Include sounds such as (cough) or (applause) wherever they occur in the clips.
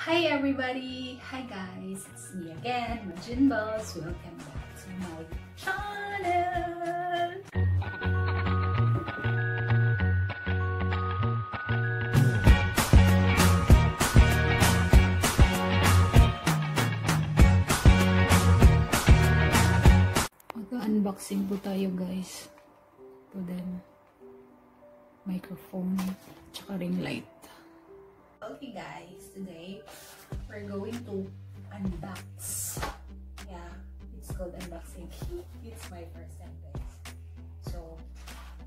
Hi everybody! Hi guys! It's me again, Majin Boss. Welcome back to my channel! Mag-unboxing po tayo guys. To then, microphone, tsaka ring light. Okay guys, today we're going to unbox. Yeah, it's called unboxing. (laughs) it's my first time. So,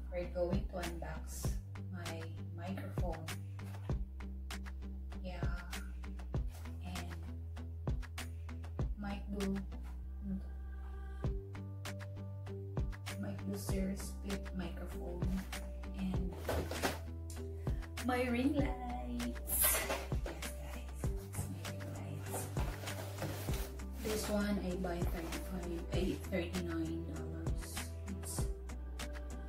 we're going to unbox my microphone. Yeah. And mic do mic do series split microphone and my ring lights. This one I buy 35, eh, 39 dollars. It's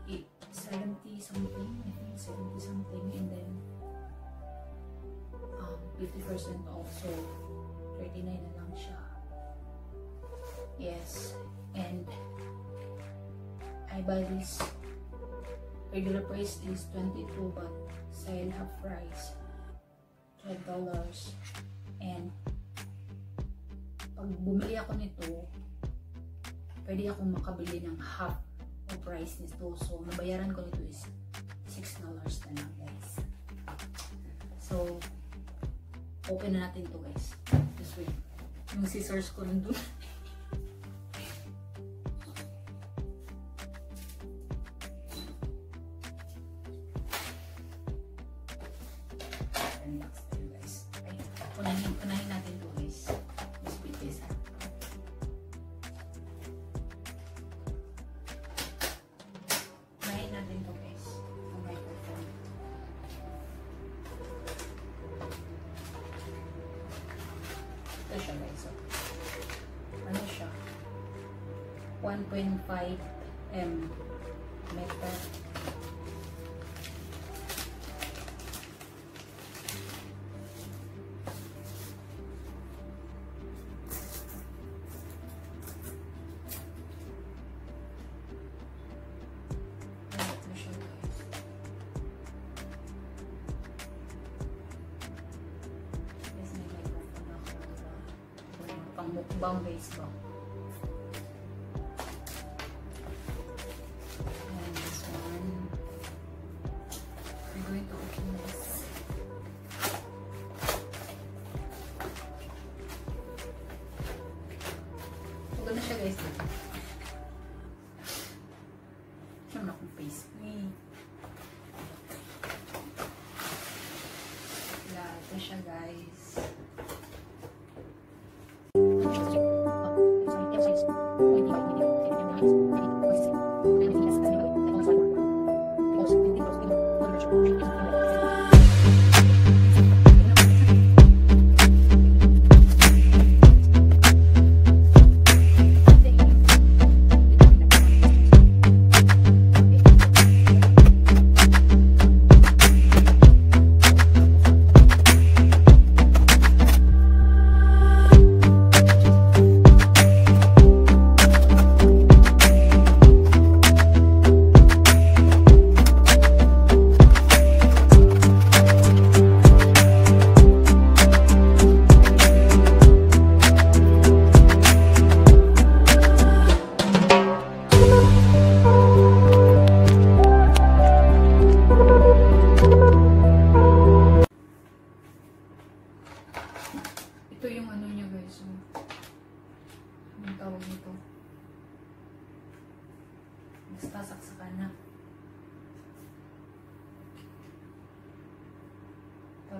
it 70 something, I think 70 something, and then um 50% off, so 39 na lang siya. Yes, and I buy this regular price is 22 but sale half price $12 and pag bumili ako nito pwede akong makabili ng half o price nito. So nabayaran ko nito is $6 na lang guys. So open na natin to guys. Just wait. Yung scissors ko nandun. (laughs) Unahin, unahin Ito siya guys. Oh. Ano siya? 1.5 M meter. Base ba? And this one. I'm going to open this. Maganda siya guys. Diba? Siyempre akong face ko. Yeah, ito siya guys.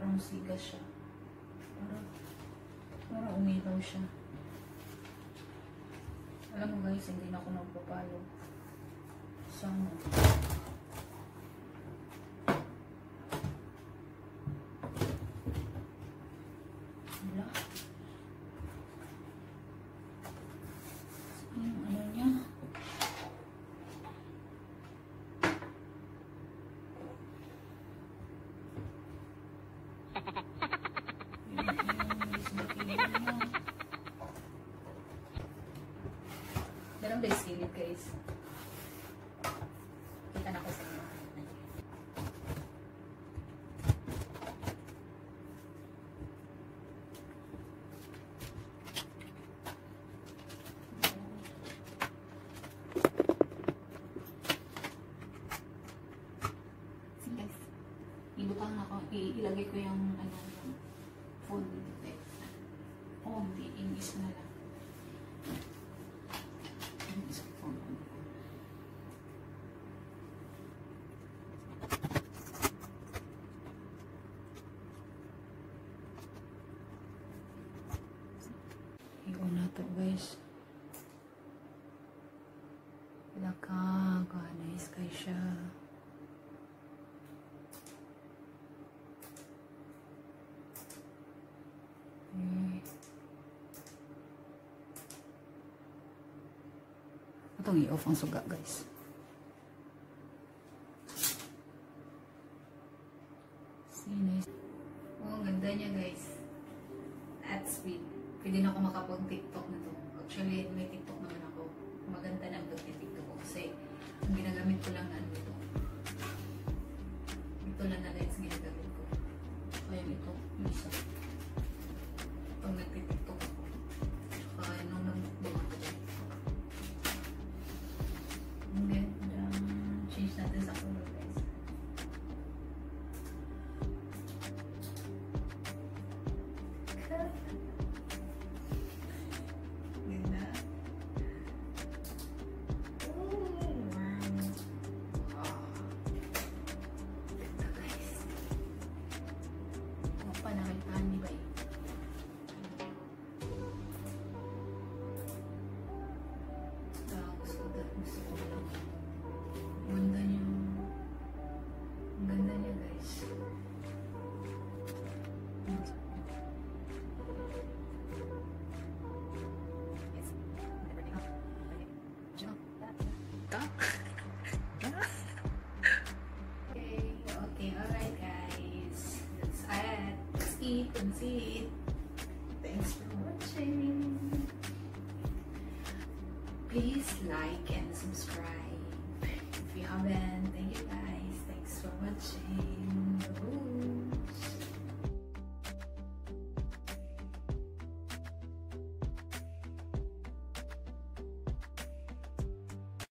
Parang siga siya. Parang, parang umilaw siya. Alam mo guys, hindi na ako nagpapalo. Sana. Wala. Yung ano niya. Yung- yung guys, silid guys. Kita na ko sa inyo. Ibutang ako, ilagay ko yung ano, phone dito. Phone, English na lang. Yung isang phone. To guys. Nice kay siya. Eh. Itong i-off ang suga, guys. See, nice. Oh, ang ganda niya, guys. At speed. Pwede na ako makapag-tiktok na to. Actually, may tiktok naman ako. Maganda na ang pag-tiktok ko kasi ang ginagamit ko lang see. Thanks